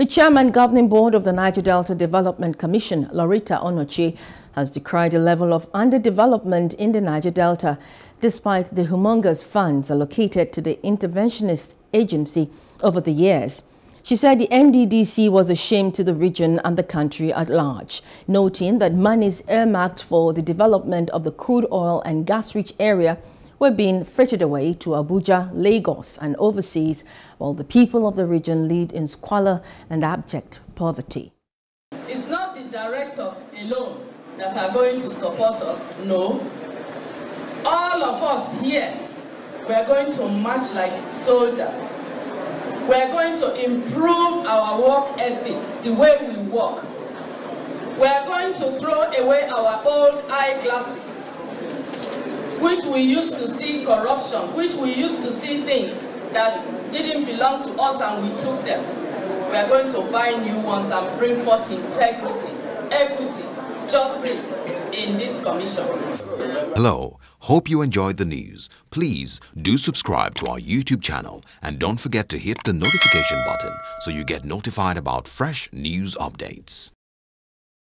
The chairman governing board of the Niger Delta Development Commission, Lauretta Onochie, has decried the level of underdevelopment in the Niger Delta, despite the humongous funds allocated to the interventionist agency over the years. She said the NDDC was a shame to the region and the country at large, noting that monies earmarked for the development of the crude oil and gas-rich area were being frittered away to Abuja, Lagos and overseas, while the people of the region lived in squalor and abject poverty. It's not the directors alone that are going to support us, no. All of us here, we're going to march like soldiers. We're going to improve our work ethics, the way we work. We're going to throw away our old eyeglasses which we used to see corruption, which we used to see things that didn't belong to us and we took them. We are going to buy new ones and bring forth integrity, equity, justice in this commission. Hello, hope you enjoyed the news. Please do subscribe to our YouTube channel and don't forget to hit the notification button so you get notified about fresh news updates.